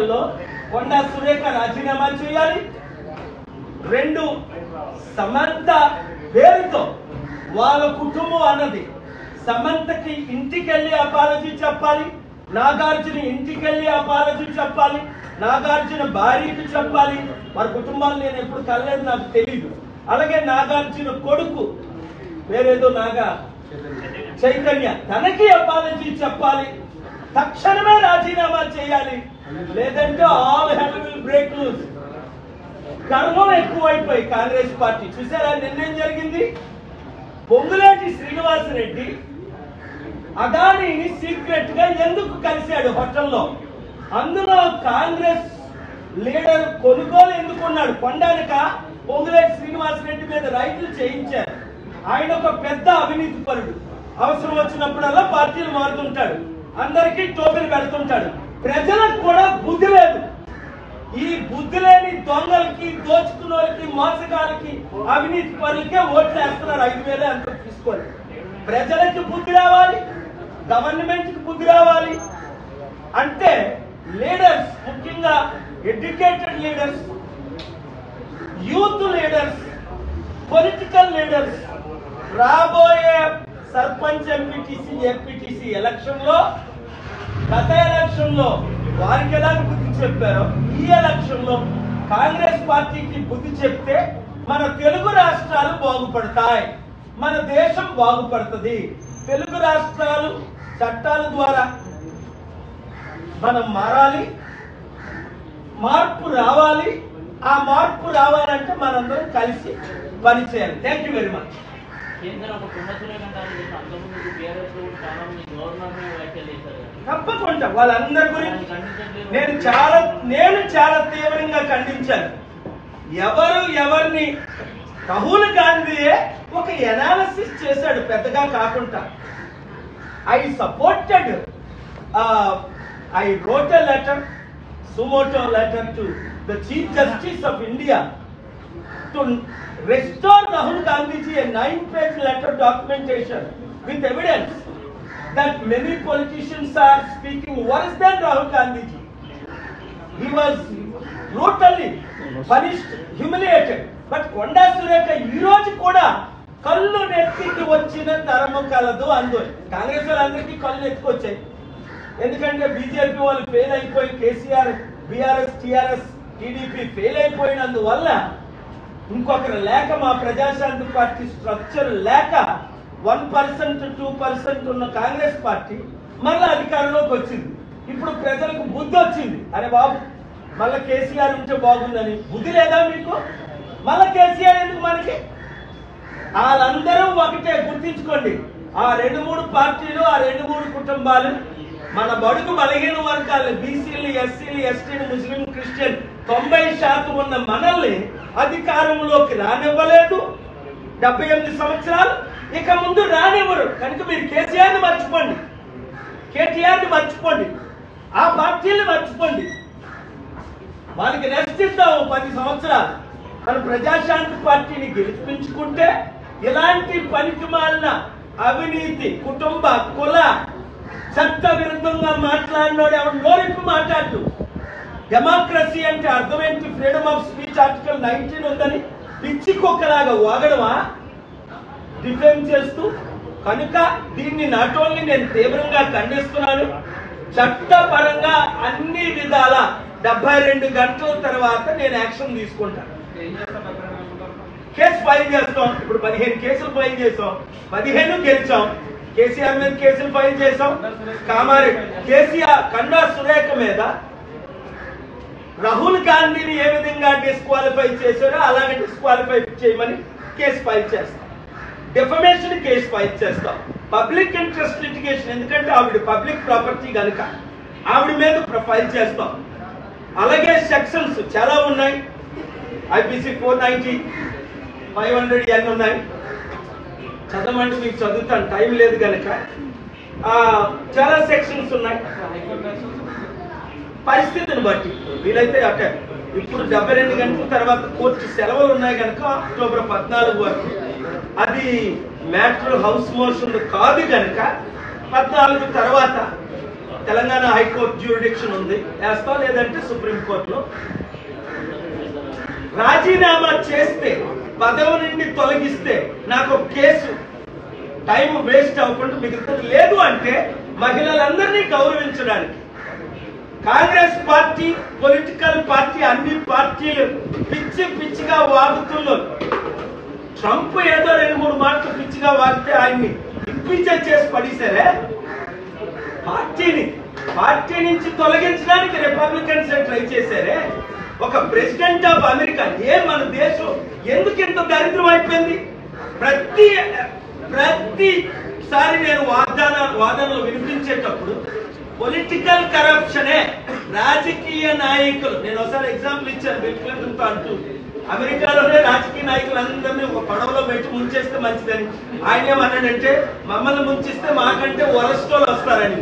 ఎన్నికల్లో కొండా సురేఖ రాజీనామా చేయాలి. రెండు సమంత పేరుతో వాళ్ళ కుటుంబం అన్నది. సమంతకి ఇంటికెళ్ళి అపాలజీ చెప్పాలి నాగార్జున ఇంటికెళ్ళి అపాలజీ చెప్పాలి నాగార్జున భార్యకి చెప్పాలి. వారి కుటుంబాలు నేను ఎప్పుడు కలలేదు నాకు తెలియదు అలాగే నాగార్జున కొడుకు వేరేదో నాగా చైతన్య తనకి అపాలజీ చెప్పాలి. తక్షణమే రాజీనామా చేయాలి. లేదంటే all hell will break loose ఎక్కువ ఎక్కువైపోయి కాంగ్రెస్ పార్టీ. చూసారా నిన్నేం జరిగింది? పొంగులేటి శ్రీనివాసరెడ్డి అదానీని సీక్రెట్గా ఎందుకు కలిశాడు హోటల్లో? అందులో కాంగ్రెస్ లీడర్ కొనుగోలు ఎందుకున్నాడు కొండానిక పొంగులేటి శ్రీనివాసరెడ్డి మీద రైతులు చేయించారు. ఆయన ఒక పెద్ద అవినీతి పరుడు. అవసరం వచ్చినప్పుడల్లా పార్టీలు మారుతుంటాడు అందరికీ టోపీలు పెడుతుంటాడు. ప్రజలకు కూడా బుద్ధి లేదు. ఈ బుద్ధి లేని దొంగలకి దోచుకున్నోళ్ళకి మోసగాళ్ళకి అవినీతి పనులకే ఓట్లు వేస్తున్నారు ఐదు వేలే అంత తీసుకోవాలి ప్రజలకి బుద్ధి రావాలి గవర్నమెంట్కి బుద్ధి రావాలి. అంటే లీడర్స్ ముఖ్యంగా educated leaders youth leaders political leaders రాబోయే సర్పంచ్ ఎంపీటీసీ ఎంపీటీసీ ఎలక్షన్లో గత ఎలక్షన్లో వారికి ఎలా బుద్ధి చెప్పారో ఈ ఎలక్షన్లో కాంగ్రెస్ పార్టీకి బుద్ధి చెప్తే మన తెలుగు రాష్ట్రాలు బాగుపడతాయి. మన దేశం బాగుపడుతుంది. తెలుగు రాష్ట్రాలు చట్టాల ద్వారా మనం మారాలి మార్పు రావాలి. ఆ మార్పు రావాలంటే మనందరం కలిసి పనిచేయాలి. థ్యాంక్ యూ వెరీ మచ్ తప్పకుండా. వాళ్ళందరి గురించి. నేను చాలా నేను చాలా తీవ్రంగా ఖండించాను. ఎవరు ఎవరిని? రాహుల్ గాంధీయే ఒక ఎనాలసిస్ చేశాడు పెద్దగా కాకుండా. I supported I wrote a letter suo motu letter to the chief justice of India to restore Rahul Gandhiji a nine-page letter documentation with evidence that many politicians are speaking worse than Rahul Gandhiji. He was brutally punished, humiliated. But Konda Surekha ఈ రోజు కూడా కళ్ళు నెత్తికి వచ్చిన తరము కలదు అందు కాంగ్రెస్ వాళ్ళందరికీ కళ్ళు ఎత్తుకొచ్చాయి ఎందుకంటే బీజేపీ వాళ్ళు ఫెయిల్ అయిపోయి KCR BRS TRS TDP fail అయిపోయినందువల్ల ఇంకొకరు లేక మా ప్రజాశాంతి పార్టీ స్ట్రక్చర్ లేక వన్ పర్సెంట్ టూ పర్సెంట్ ఉన్న కాంగ్రెస్ పార్టీ మళ్ళీ అధికారంలోకి వచ్చింది. ఇప్పుడు ప్రజలకు బుద్ధి వచ్చింది. అరే బాబు మళ్ళీ కేసీఆర్ ఉంటే బాగుందని బుద్ధి లేదా మీకు? మళ్ళీ కేసీఆర్ ఎందుకు మనకి? వాళ్ళందరూ ఒకటే గుర్తించుకోండి. ఆ రెండు మూడు పార్టీలు ఆ రెండు మూడు కుటుంబాలు మన బడుగు బలహీన వర్గాలు బీసీలు ఎస్సీలు ఎస్టీలు ముస్లిం క్రిస్టియన్ తొంభై శాతం ఉన్న మనల్ని అధికారంలోకి రానివ్వలేదు. డెబ్బై ఎనిమిది సంవత్సరాలు. ఇక ముందు రానివ్వరు. కనుక మీరు కేసీఆర్ మర్చిపోండి. కేటీఆర్ని మర్చిపోండి. ఆ పార్టీని మర్చిపోండి. వాళ్ళకి రెస్ట్ ఇద్దాము పది సంవత్సరాలు. మన ప్రజాశాంతి పార్టీని గెలిపించుకుంటే ఇలాంటి పనికి మాలిన అవినీతి కుటుంబ కుల చట్ట విరుద్ధంగా మాట్లాడినోడు ఎవరు నోరిప్పి మాట్లాడు డెమోక్రసీ అంటే అర్థం ఏంటి? Freedom of speech article nineteen ఉందని పిచ్చి కుక్కలాగా వాగడమా? డిఫెండ్ చేస్తూ కనుక దీన్ని నాట్ ఓన్లీ నేను తీవ్రంగా ఖండిస్తున్నాను చట్టపరంగా అన్ని విధాల డెబ్బై రెండు గంటల తర్వాత నేను యాక్షన్ తీసుకుంటాను. కేసు ఫైల్ చేస్తాం. ఇప్పుడు పదిహేను కేసులు ఫైల్ చేసాం పదిహేను గెలిచాం. కేసీఆర్ మీద కేసులు ఫైల్ చేసాం కామారెడ్డి కేసీఆర్ కన్నా సురేఖ మీద రాహుల్ గాంధీని ఏ విధంగా డిస్క్వాలిఫై చేశారో అలాగే డిస్క్వాలిఫై చేయమని కేసు ఫైల్ చేస్తాం. డిఫమేషన్ కేసు ఫైల్ చేస్తాం. పబ్లిక్ ఇంట్రెస్ట్ లిటిగేషన్ ఎందుకంటే ఆవిడ పబ్లిక్ ప్రాపర్టీ కనుక ఆవిడ మీద ఫైల్ చేస్తాం. అలాగే సెక్షన్స్ చాలా ఉన్నాయి. IPC four ninety five hundred ఇవన్నీ ఉన్నాయి. చదవమంటే మీకు చదువుతాను. టైం లేదు కనుక చాలా సెక్షన్స్ ఉన్నాయి. పరిస్థితిని బట్టి వీలైతే అటే ఇప్పుడు డెబ్బై రెండు గంటల తర్వాత కోర్టు సెలవులు ఉన్నాయి కనుక అక్టోబర్ పద్నాలుగు వరకు. అది మ్యాటర్ హౌస్ మోషన్ కాదు కనుక పద్నాలుగు తర్వాత తెలంగాణ హైకోర్టు జ్యూరిడిక్షన్ ఉంది. వేస్తా లేదంటే సుప్రీంకోర్టులో. రాజీనామా చేస్తే పదవి నుండి తొలగిస్తే నాకు ఒక కేసు. టైం వేస్ట్ అవ్వకుండా మిగులుతుంది. లేదు అంటే మహిళలందరినీ గౌరవించడానికి కాంగ్రెస్ పార్టీ పొలిటికల్ పార్టీ అన్ని పార్టీలు పిచ్చి పిచ్చిగా వాగుతున్నారు. ట్రంప్ ఏదో రెండు మూడు మాటలు పిచ్చిగా వాగితే ఆయన్ని ఇంపీచర్ చేసి పడేశారే? పార్టీని పార్టీ నుంచి తొలగించడానికి రిపబ్లికన్స్ ట్రై చేశారే? ఒక ప్రెసిడెంట్ ఆఫ్ అమెరికా ఏ మన దేశం? ఎందుకు ఇంత దరిద్రం అయిపోయింది? ప్రతి ప్రతిసారి నేను వాగ్దాన వాదనలు వినిపించేటప్పుడు పొలిటికల్ కరప్షనే రాజకీయ నాయకులు నేను ఒకసారి ఎగ్జాంపుల్ ఇచ్చాను బిల్ క్లింటన్తో అంటూ. అమెరికాలోనే రాజకీయ నాయకులందరినీ ఒక పడవలో పెట్టి ముంచేస్తే మంచిదని. ఆయన ఏమన్నాడంటే మమ్మల్ని ముంచిస్తే మాకంటే వరస్ట్ వాళ్ళు వస్తారని.